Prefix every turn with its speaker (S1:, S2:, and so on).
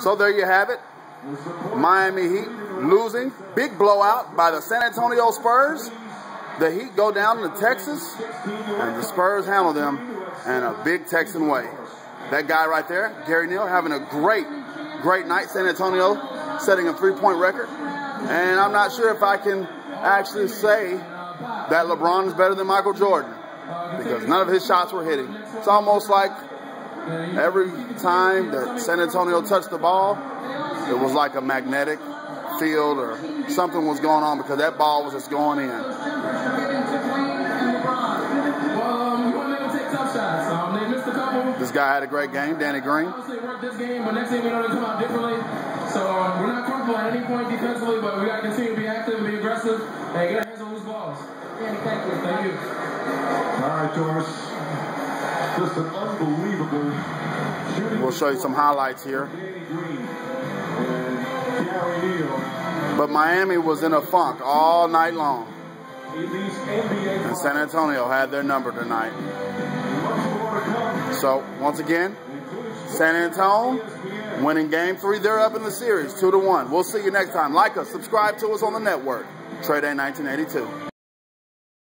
S1: So there you have it. Miami Heat losing. Big blowout by the San Antonio Spurs. The Heat go down to Texas, and the Spurs handle them in a big Texan way. That guy right there, Gary Neal, having a great, great night. San Antonio setting a three-point record. And I'm not sure if I can actually say that LeBron is better than Michael Jordan because none of his shots were hitting. It's almost like every time that San Antonio touched the ball, it was like a magnetic field or something was going on because that ball was just going in. This guy had a great game, Danny Green.
S2: this game, but next thing we know, they come out differently. So um, we're not comfortable at any point defensively, but we got to continue to be active and be aggressive and get our hands on loose balls. Danny, thank you. Thank you.
S3: All right, Thomas. Just an unbelievable shooting.
S1: We'll show you some highlights here. But Miami was in a funk all night long. And San Antonio had their number tonight.
S3: To.
S1: So, once again, San Antonio winning game three. They're up in the series, two to one. We'll see you next time. Like us, subscribe to us on the network. Trey Day 1982.